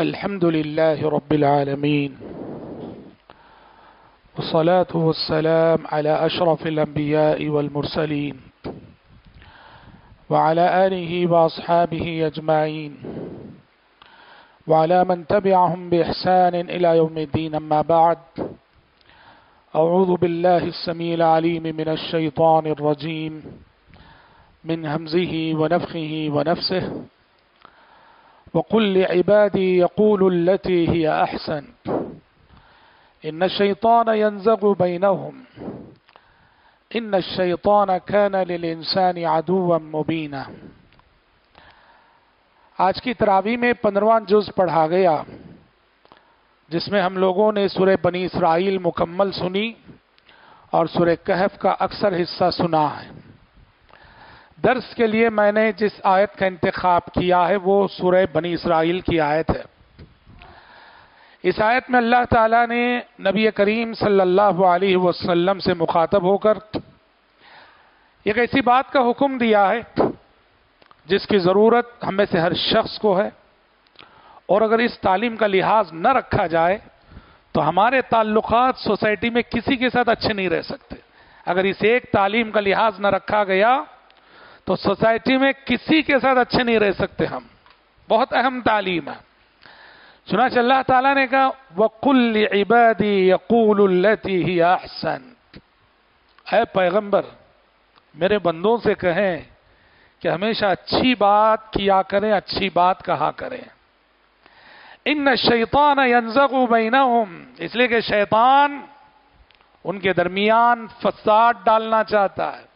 الحمد لله رب العالمين والصلاة والسلام على أشرف الأنبياء والمرسلين وعلى آله وأصحابه أجمعين وعلى من تبعهم بإحسان إلى يوم الدين أما بعد أعوذ بالله السميع العليم من الشيطان الرجيم من همزه ونفخه ونفسه وقل لعبادي يقول التي هي أحسن. إن الشيطان ينزغ بينهم. إن الشيطان كان للإنسان عدوا مبينا. آج کی ترابی میں پندروان جز پڑھا گیا جس میں ہم لوگوں نے سورة بنی اسرائیل مکمل سنی اور سورة کہف کا اکثر حصہ سنا ہے۔ درس کے لیے میں نے جس آیت کا انتخاب کیا ہے وہ سورہ بنی اسرائیل کی آیت ہے۔ اس آیت میں اللہ تعالیٰ نے نبی کریم صلی اللہ علیہ وسلم سے مخاطب ہو کر ایک ایسی بات کا حکم دیا ہے جس کی ضرورت ہمیں سے ہر شخص کو ہے۔ اور اگر اس تعلیم کا لحاظ نہ رکھا جائے تو ہمارے تعلقات سوسائٹی میں کسی کے ساتھ اچھے نہیں رہ سکتے۔ اگر اس ایک تعلیم کا لحاظ نہ رکھا گیا تو سوسائٹی میں کسی کے ساتھ اچھے نہیں رہ سکتے ہم۔ بہت اہم تعلیم ہے۔ چنانچہ اللہ تعالیٰ نے کہا، وَقُلِّ عِبَادِي يَقُولُ الَّتِي هِيَ أَحْسَنُ۔ اے پیغمبر، میرے بندوں سے کہیں کہ ہمیشہ اچھی بات کیا کریں، اچھی بات کہا کریں۔ ان شیطان ینزغ بینہم اس لیے کہ شیطان ان کے درمیان فساد ڈالنا چاہتا ہے۔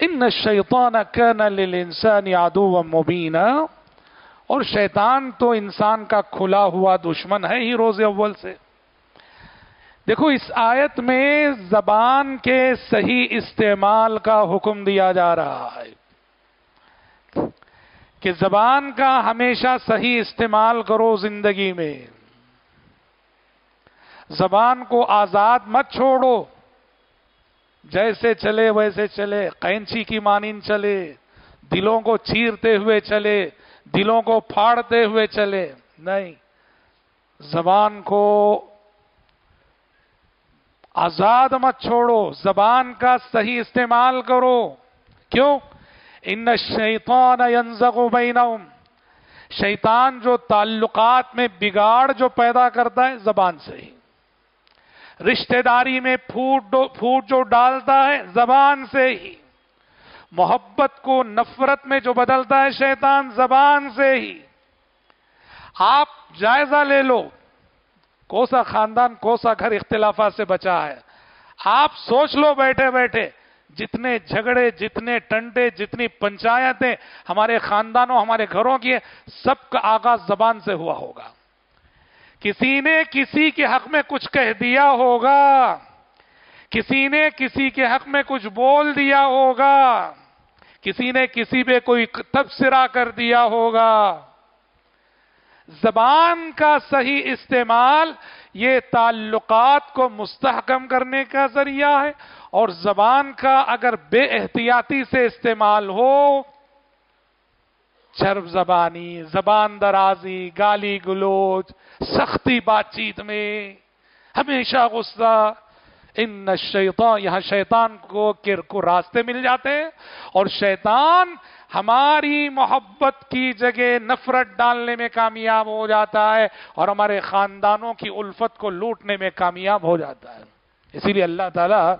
ان الشیطان کان للانسان عدوا مبینا اور شیطان تو انسان کا کھلا ہوا دشمن ہے ہی روز اول سے۔ دیکھو، اس آیت میں زبان کے صحیح استعمال کا حکم دیا جا رہا ہے کہ زبان کا ہمیشہ صحیح استعمال کرو زندگی میں۔ زبان کو آزاد مت چھوڑو۔ جیسے چلے ویسے چلے، قینچی کی مانند چلے، دلوں کو چیرتے ہوئے چلے، دلوں کو پھاڑتے ہوئے چلے۔ نہیں، زبان کو آزاد مت چھوڑو، زبان کا صحیح استعمال کرو۔ کیوں؟ ان شیطان ینزغ بینہم۔ شیطان جو تعلقات میں بگاڑ جو پیدا کرتا ہے، زبان سے ہی۔ رشتہ داری میں پھوٹ پھوٹ جو ڈالتا ہے، زبان سے ہی۔ محبت کو نفرت میں جو بدلتا ہے شیطان، زبان سے ہی۔ آپ جائزہ لے لو۔ کوسا خاندان، کوسا گھر اختلافات سے بچا ہے۔ آپ سوچ لو بیٹھے بیٹھے۔ جتنے جھگڑے، جتنے ٹنڈے جتنی پنچایتیں ہمارے خاندانوں، ہمارے گھروں کی سب کا آغاز زبان سے ہوا ہوگا۔ کسی نے کسی کے حق میں کچھ کہہ دیا ہوگا۔ کسی نے کسی کے حق میں کچھ بول دیا ہوگا۔ کسی نے کسی پہ کوئی تبصرہ کر دیا ہوگا۔ زبان کا صحیح استعمال یہ تعلقات کو مستحکم کرنے کا ذریعہ ہے اور زبان کا اگر بے احتیاطی سے استعمال ہو چرب زبانی، زبان درازی، گالی گلوچ، سختی بات چیت میں۔ ہمیشہ غصہ۔ ان شیطان یہاں شیطان کو کر کو راستے مل جاتے ہیں۔ اور شیطان ہماری محبت کی جگہ نفرت ڈالنے میں کامیاب ہو جاتا ہے اور ہمارے خاندانوں کی الفت کو لوٹنے میں کامیاب ہو جاتا ہے۔ اسی لیے اللہ تعالی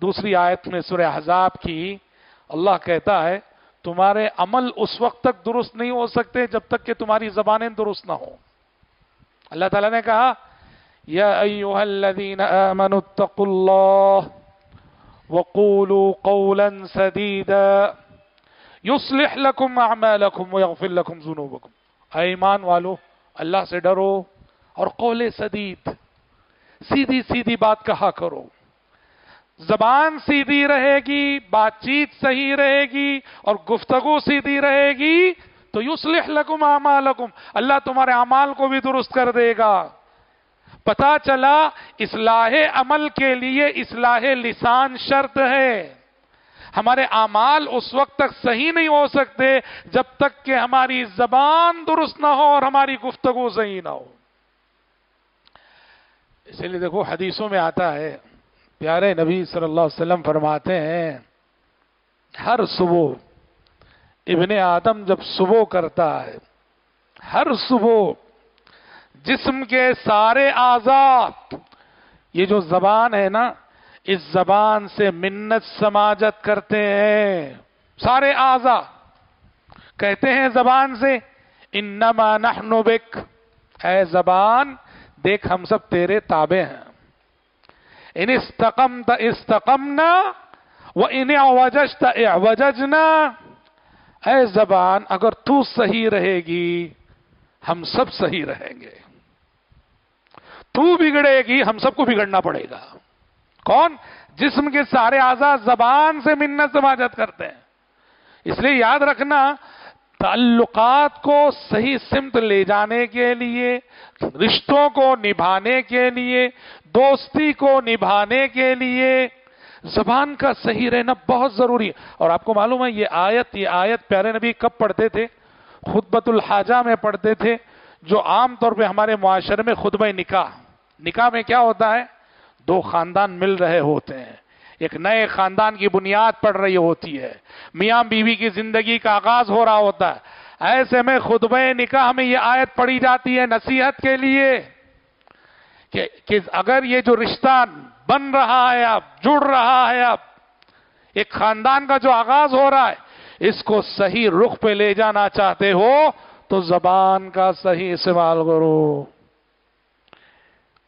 دوسری آیت میں سورہ حذاب کی اللہ کہتا ہے تمہارے عمل اس وقت تک درست نہیں ہو سکتے جب تک کہ تمہاری زبانیں درست نہ ہو اللہ تعالیٰ نے کہا، یا ایوہ الذین آمنوا اتقوا اللہ وقولوا قولا سدیدا یصلح لکم اعمالکم ویغفر لکم ذنوبکم۔ اے ایمان والو، اللہ سے ڈرو اور قول سدید، سیدھی سیدھی بات کہا کرو۔ زبان سیدھی رہے گی، بات چیت صحیح رہے گی اور گفتگو سیدھی رہے گی، تو یوسلح لکم اعمالکم۔ اللہ تمہارے اعمال کو بھی درست کر دے گا۔ پتا چلا، اصلاح عمل کے لیے اصلاح لسان شرط ہے۔ ہمارے اعمال اس وقت تک صحیح نہیں ہو سکتے جب تک کہ ہماری زبان درست نہ ہو اور ہماری گفتگو صحیح نہ ہو۔ اسی لیے دیکھو، حدیثوں میں آتا ہے پیارے نبی صلی اللہ علیہ وسلم فرماتے ہیں، ہر صبح ابن آدم جب صبح کرتا ہے، ہر صبح جسم کے سارے آزاد یہ جو زبان ہے نا، اس زبان سے منت سماجت کرتے ہیں، سارے آزا کہتے ہیں زبان سے، انما نحن بک۔ اے زبان، دیکھ ہم سب تیرے تابع ہیں۔ ان استقمت استقمنا و ان اعوججت اعوججنا۔ اے زبان، اگر تو صحیح رہے گی، ہم سب صحیح رہیں گے۔ تو بگڑے گی، ہم سب کو بگڑنا پڑے گا۔ کون؟ جسم کے سارے آزاد زبان سے منت سماجت کرتے ہیں۔ اس لیے یاد رکھنا، تعلقات کو صحیح سمت لے جانے کے لیے، رشتوں کو نبھانے کے لیے دوستی کو نبھانے کے لیے زبان کا صحیح رہنا بہت ضروری ہے۔ اور آپ کو معلوم ہے، یہ آیت یہ آیت پیارے نبی کب پڑھتے تھے؟ خطبت الحاجہ میں پڑھتے تھے، جو عام طور پہ ہمارے معاشرے میں خطبہ نکاح۔ نکاح میں کیا ہوتا ہے؟ دو خاندان مل رہے ہوتے ہیں۔ ایک نئے خاندان کی بنیاد پڑ رہی ہوتی ہے۔ میاں بیوی کی زندگی کا آغاز ہو رہا ہوتا ہے۔ ایسے میں خطبہ نکاح میں یہ آیت پڑی جاتی ہے نصیحت کے لیے۔ کہ اگر یہ جو رشتہ بن رہا ہے اب، جڑ رہا ہے اب، ایک خاندان کا جو آغاز ہو رہا ہے، اس کو صحیح رخ پہ لے جانا چاہتے ہو، تو زبان کا صحیح استعمال کرو۔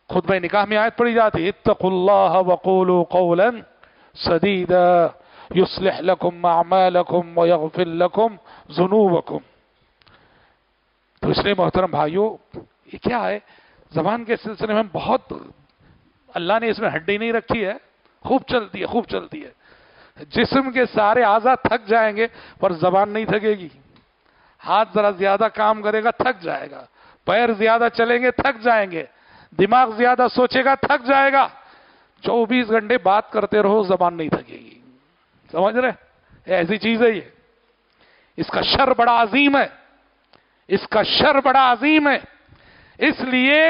خطبہ نکاح میں آیت پڑی جاتی اتقوا اللہ وقولوا قولا سدیدا، یصلح لکم اعمالکم ویغفر لکم ذنوبکم۔ تو اس لیے محترم بھائیو، یہ کیا ہے؟ زبان کے سلسلے میں بہت اللہ نے اس میں ہڈی نہیں رکھی ہے، خوب چلتی ہے، خوب چلتی ہے۔ جسم کے سارے آزاد تھک جائیں گے، پر زبان نہیں تھکے گی۔ ہاتھ ذرا زیادہ کام کرے گا، تھک جائے گا۔ پیر زیادہ چلیں گے، تھک جائیں گے۔ دماغ زیادہ سوچے گا، تھک جائے گا۔ چوبیس گھنٹے بات کرتے رہو، زبان نہیں تھکے گی۔ سمجھ رہے ایسی چیز ہے یہ۔ اس کا شر بڑا عظیم ہے۔ اس کا شر بڑا عظیم ہے۔ اس لیے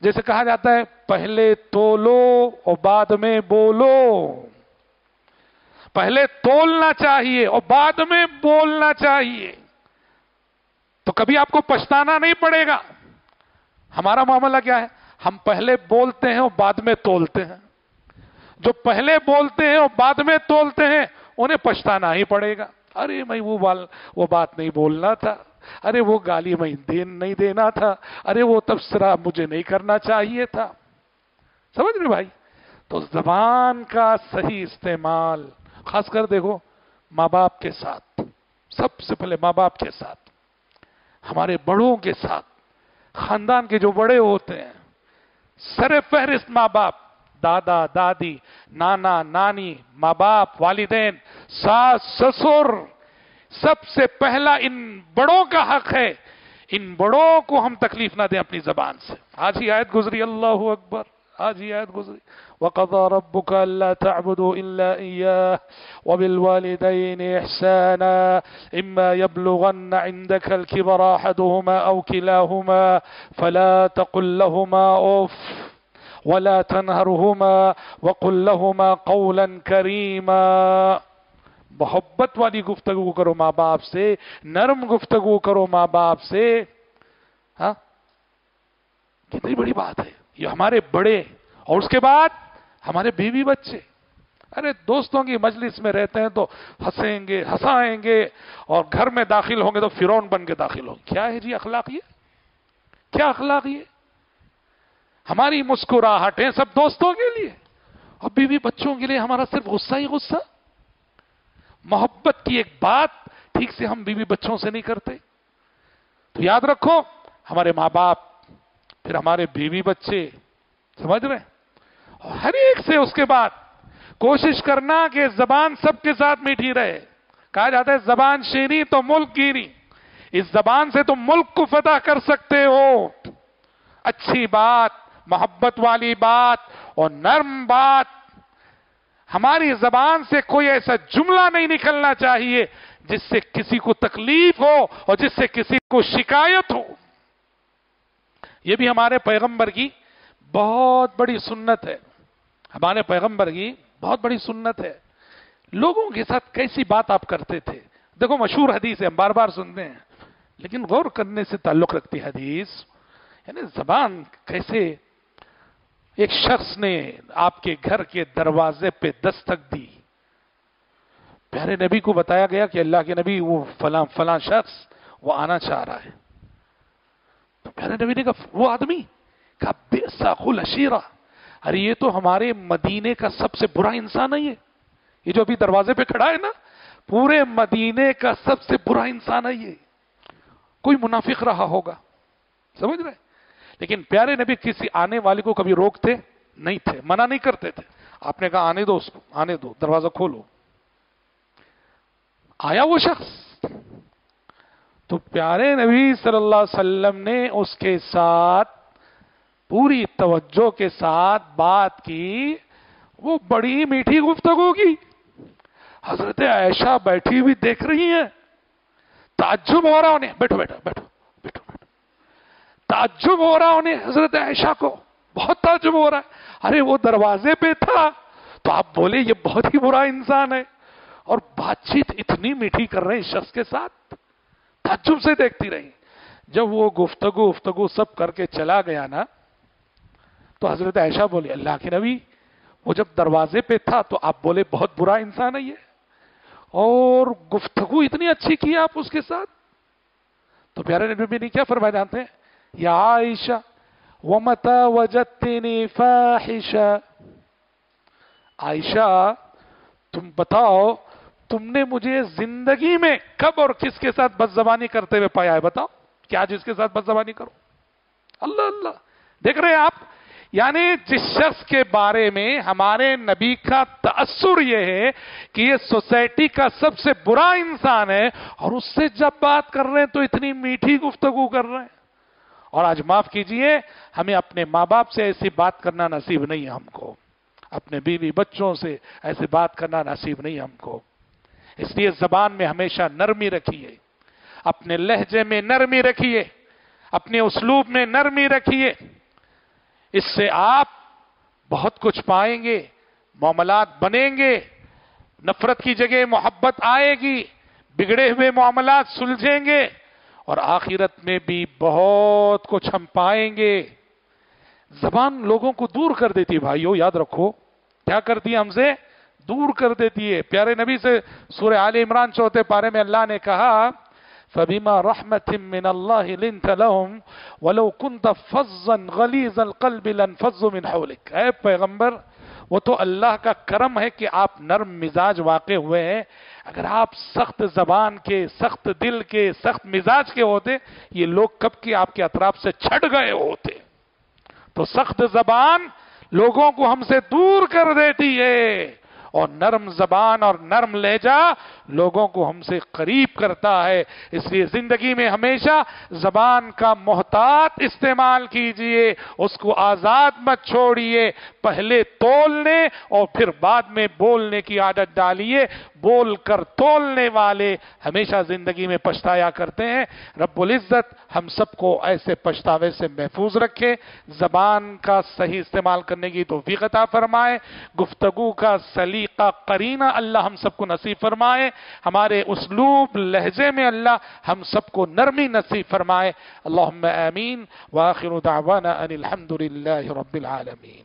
جیسے کہا جاتا ہے، پہلے تولو اور بعد میں بولو۔ پہلے تولنا چاہیے اور بعد میں بولنا چاہیے۔ تو کبھی آپ کو پچھتانا نہیں پڑے گا۔ ہمارا معاملہ کیا ہے؟ ہم پہلے بولتے ہیں اور بعد میں تولتے ہیں۔ جو پہلے بولتے ہیں اور بعد میں تولتے ہیں، انہیں پچھتانا ہی پڑے گا۔ ارے میں وہ وہ بات نہیں بولنا تھا۔ ارے وہ گالی میں دین نہیں دینا تھا، ارے وہ تبصرہ مجھے نہیں کرنا چاہیے تھا۔ سمجھ رہے بھائی؟ تو زبان کا صحیح استعمال، خاص کر دیکھو، ماں باپ کے ساتھ، سب سے پہلے ماں باپ کے ساتھ، ہمارے بڑوں کے ساتھ، خاندان کے جو بڑے ہوتے ہیں، سر فہرست ماں باپ، دادا، دادی، نانا، نانی، ماں باپ، والدین، ساس، سسر سب سے پہلا ان بڑوں کا حق ہے ان بڑوں کو ہم تکلیف نہ دیں اپنی زبان سے آج ہی آیت گزری اللہ اکبر آج ہی آیت گزری وَقَضَى رَبُّكَ أَلَّا تَعْبُدُوا إِلَّا إِيَّاهِ وَبِالْوَالِدَيْنِ إِحْسَانًا إِمَّا يَبْلُغَنَّ عِنْدَكَ الْكِبَرَ أَحَدُهُمَا أَوْ كِلَاهُمَا فَلَا تَقُلْ لَهُمَا أُفْ وَلَا تَنْهَرْهُمَا وَقُلْ لَهُمَا قَوْلًا كَرِيمًا محبت والی گفتگو کرو ماں باپ سے، نرم گفتگو کرو ماں باپ سے۔ ہاں؟ کتنی بڑی بات ہے۔ یہ ہمارے بڑے، اور اس کے بعد ہمارے بیوی بچے۔ ارے، دوستوں کی مجلس میں رہتے ہیں تو ہنسیں گے، ہنسائیں گے، اور گھر میں داخل ہوں گے تو فرون بن کے داخل ہوں گے۔ کیا ہے جی اخلاق یہ؟ کیا اخلاق یہ؟ ہماری مسکراہٹیں سب دوستوں کے لیے، اور بیوی بچوں کے لیے ہمارا صرف غصہ ہی غصہ۔ محبت کی ایک بات ٹھیک سے ہم بیوی بچوں سے نہیں کرتے۔ تو یاد رکھو، ہمارے ماں باپ، پھر ہمارے بیوی بچے، سمجھ رہے اور ہر ایک سے اس کے بعد کوشش کرنا کہ زبان سب کے ساتھ میٹھی رہے۔ کہا جاتا ہے، زبان شیری تو ملک گیری اس زبان سے تم ملک کو فتح کر سکتے ہو۔ اچھی بات، محبت والی بات اور نرم بات ہماری زبان سے کوئی ایسا جملہ نہیں نکلنا چاہیے جس سے کسی کو تکلیف ہو اور جس سے کسی کو شکایت ہو۔ یہ بھی ہمارے پیغمبر کی بہت بڑی سنت ہے۔ ہمارے پیغمبر کی بہت بڑی سنت ہے۔ لوگوں کے ساتھ کیسی بات آپ کرتے تھے؟ دیکھو مشہور حدیث ہے، ہم بار بار سنتے ہیں۔ لیکن غور کرنے سے تعلق رکھتی حدیث یعنی زبان کیسے ایک شخص نے آپ کے گھر کے دروازے پہ دستک دی۔ پیارے نبی کو بتایا گیا کہ اللہ کے نبی وہ فلاں فلاں شخص وہ آنا چاہ رہا ہے۔ تو پیارے نبی نے کہا، وہ آدمی؟ کہا بے ساخل اشیرہ ارے، یہ تو ہمارے مدینے کا سب سے برا انسان ہے۔ یہ یہ جو ابھی دروازے پہ کھڑا ہے نا، پورے مدینے کا سب سے برا انسان ہے۔ یہ کوئی منافق رہا ہوگا۔ سمجھ رہے؟ لیکن پیارے نبی کسی آنے والے کو کبھی روکتے نہیں تھے، منع نہیں کرتے تھے۔ آپ نے کہا، آنے دو اس کو، آنے دو، دروازہ کھولو۔ آیا وہ شخص؟ تو پیارے نبی صلی اللہ علیہ وسلم نے اس کے ساتھ، پوری توجہ کے ساتھ بات کی۔ وہ بڑی میٹھی گفتگو کی۔ حضرت عائشہ بیٹھی ہوئی دیکھ رہی ہیں۔ تعجب ہو رہا انہیں۔ بیٹھو بیٹھو بیٹھو بیٹھو بیٹھو۔ تعجب ہو رہا انہیں حضرت عائشہ کو، بہت تعجب ہو رہا ہے۔ ارے وہ دروازے پہ تھا۔ تو آپ بولے یہ بہت ہی برا انسان ہے۔ اور بات چیت اتنی میٹھی کر رہے ہیں شخص کے ساتھ۔ تعجب سے دیکھتی رہی۔ جب وہ گفتگو گفتگو سب کر کے چلا گیا نا، تو حضرت عائشہ بولی اللہ کے نبی، وہ جب دروازے پہ تھا تو آپ بولے، بہت برا انسان ہے یہ۔ اور گفتگو اتنی اچھی کی آپ اس کے ساتھ۔ تو پیارے نبی نے کیا فرمایا جانتے ہیں؟ یا عائشہ ومتا وجدتنی فاحشہ عائشہ، تم بتاؤ، تم نے مجھے زندگی میں کب اور کس کے ساتھ بد زبانی کرتے ہوئے پایا ہے؟ بتاؤ، کیا جس کے ساتھ بد زبانی کرو؟ اللہ اللہ۔ دیکھ رہے ہیں آپ؟ یعنی جس شخص کے بارے میں ہمارے نبی کا تأثر یہ ہے کہ یہ سوسائٹی کا سب سے برا انسان ہے اور اس سے جب بات کر رہے ہیں تو اتنی میٹھی گفتگو کر رہے ہیں۔ اور آج معاف کیجیے، ہمیں اپنے ماں باپ سے ایسی بات کرنا نصیب نہیں ہے ہم کو۔ اپنے بیوی بچوں سے ایسی بات کرنا نصیب نہیں ہم کو۔ اس لیے زبان میں ہمیشہ نرمی رکھیے۔ اپنے لہجے میں نرمی رکھیے۔ اپنے اسلوب میں نرمی رکھیے۔ اس سے آپ بہت کچھ پائیں گے، معاملات بنیں گے، نفرت کی جگہ محبت آئے گی، بگڑے ہوئے معاملات سلجھیں گے۔ اور آخرت میں بھی بہت کچھ ہم پائیں گے۔ زبان لوگوں کو دور کر دیتی ہے، بھائیو، یاد رکھو، کیا کرتی ہے ہم سے؟ دور کر دیتی ہے۔ پیارے نبی سے سورہ آل عمران چوتھے پارے میں اللہ نے کہا، فبما رحمت من اللہ لنت لهم ولو كنت فظا غلیظ القلب لانفضوا من حولك۔ اے پیغمبر، وہ تو اللہ کا کرم ہے کہ آپ نرم مزاج واقع ہوئے ہیں۔ اگر آپ سخت زبان کے، سخت دل کے، سخت مزاج کے ہوتے، یہ لوگ کب کی آپ کے اطراف سے چھٹ گئے ہوتے؟ تو سخت زبان لوگوں کو ہم سے دور کر دیتی ہے۔ اور نرم زبان اور نرم لہجہ لوگوں کو ہم سے قریب کرتا ہے۔ اس لیے زندگی میں ہمیشہ زبان کا محتاط استعمال کیجیے، اس کو آزاد مت چھوڑیے پہلے تولنے اور پھر بعد میں بولنے کی عادت ڈالیے۔ بول کر تولنے والے ہمیشہ زندگی میں پچھتایا کرتے ہیں۔ رب العزت ہم سب کو ایسے پچھتاوے سے محفوظ رکھے۔ زبان کا صحیح استعمال کرنے کی توفیق عطا فرمائے۔ گفتگو کا طریقہ قرینہ اللہ ہم سب کو نصیب فرمائے، ہمارے اسلوب، لہجے میں اللہ ہم سب کو نرمی نصیب فرمائے۔ اللہم آمین واخر دعوانا ان الحمد للہ رب العالمین۔